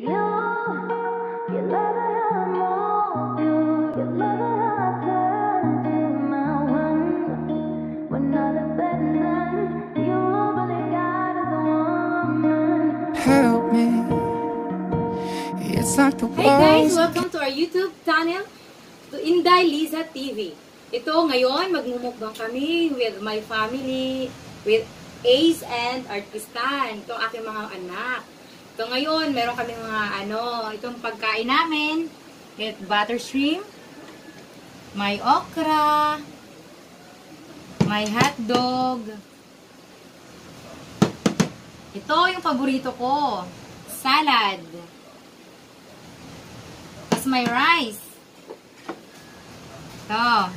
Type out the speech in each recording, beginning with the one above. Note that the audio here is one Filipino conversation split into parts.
help me. It's like the Hey guys, welcome to our YouTube channel, to Inday Liza TV. Ito, ngayon, magmumukbang kami with my family, with Ace and Artistan. Ito ang aking mga anak. Ito ngayon, meron kami mga ano, itong pagkain namin. With butter shrimp, may okra, may hotdog. Ito yung paborito ko, salad. Tapos may rice. Ito.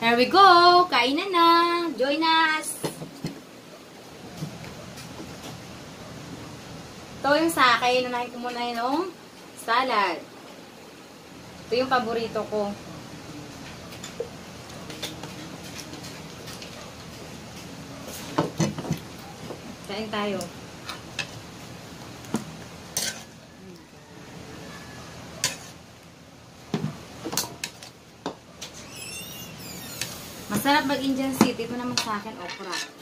There we go. Kainan na. Join us. Ito yung sa akin. Unahin ko muna yung salad. Ito yung paborito ko. Kain tayo. Masarap mag Indian City. Ito naman sa akin, okra.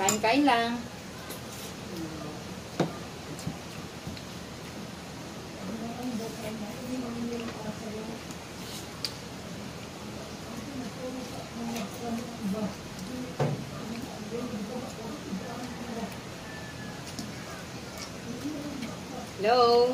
Kain-kain lang. Hello?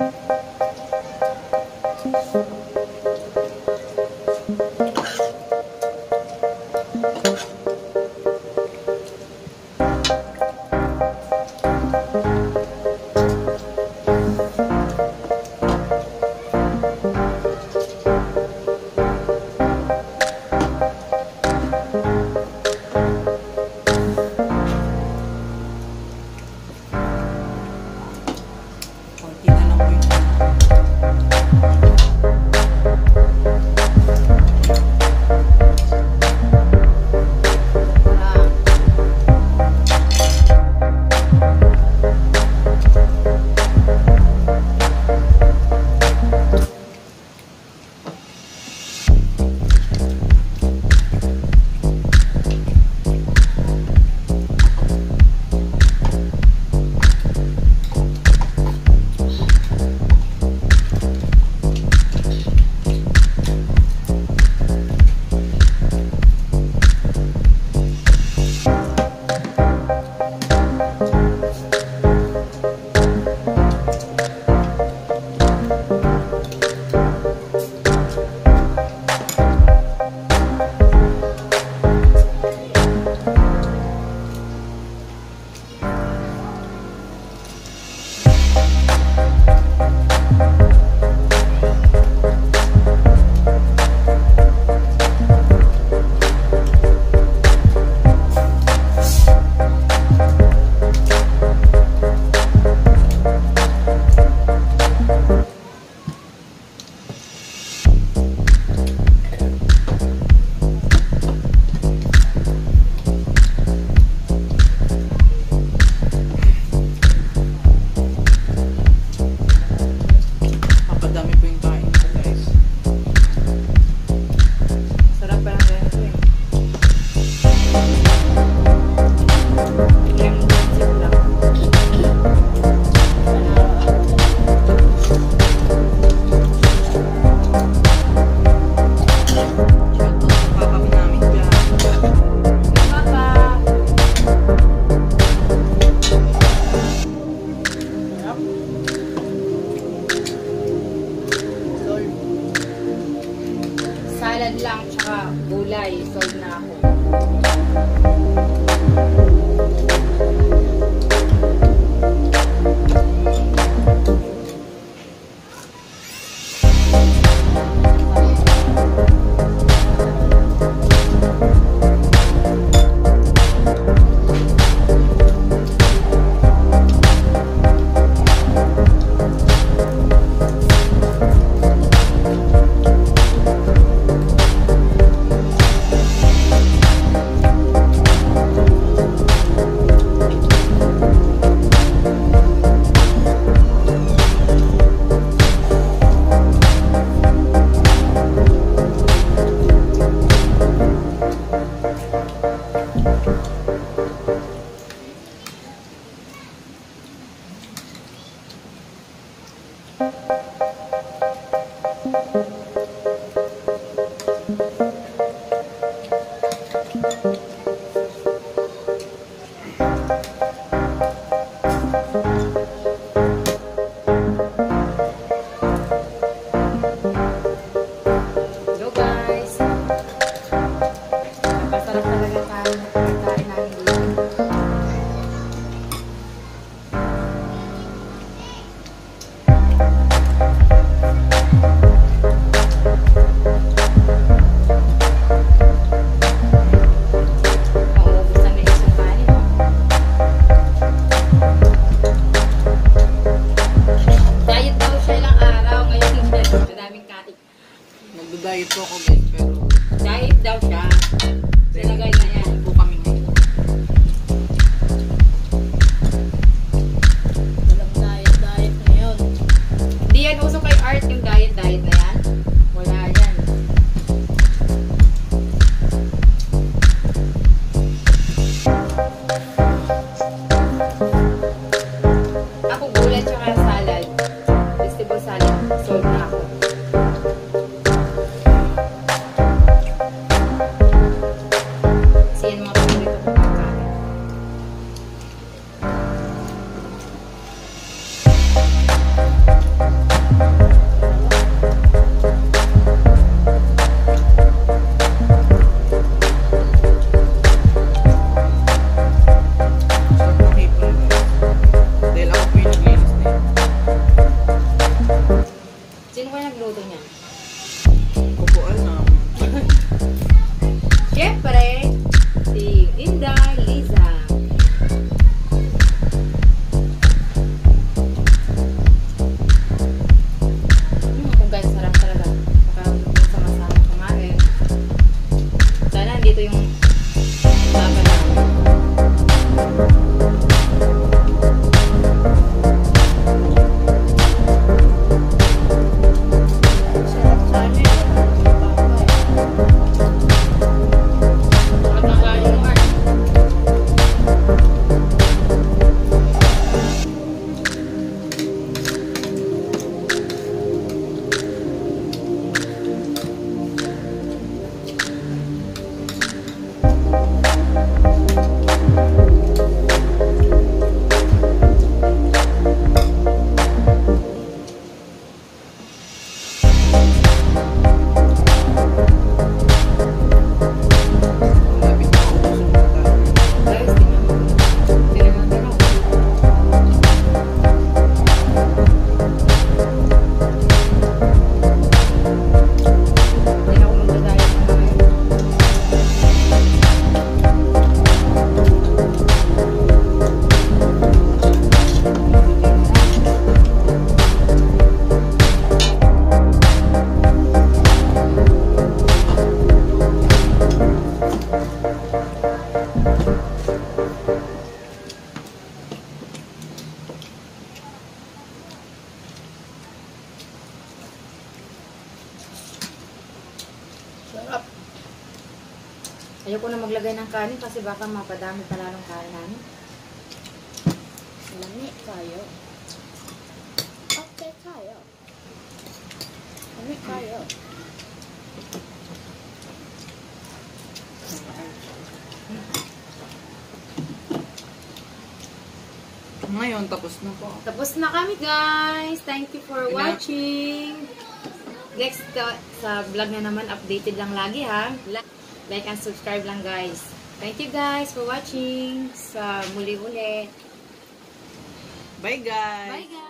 thank you Salad lang, tsaka gulay. Sold na ako. Araw. Ngayon hindi. Madaming kain. Nagdo-diet po ako guys, pero Diet daw siya. Sinagay na yan. po Ayoko na maglagay ng kanin kasi baka mapadami pa lalong kanin namin. Lami kayo. Okay kayo. Lami kayo. Ngayon, tapos na po. Tapos na kami guys. Thank you for watching. Next uh, sa vlog na naman, updated lang lagi ha. Like and subscribe lang guys. Thank you guys for watching. Sa muli-uli. Bye guys! Bye guys!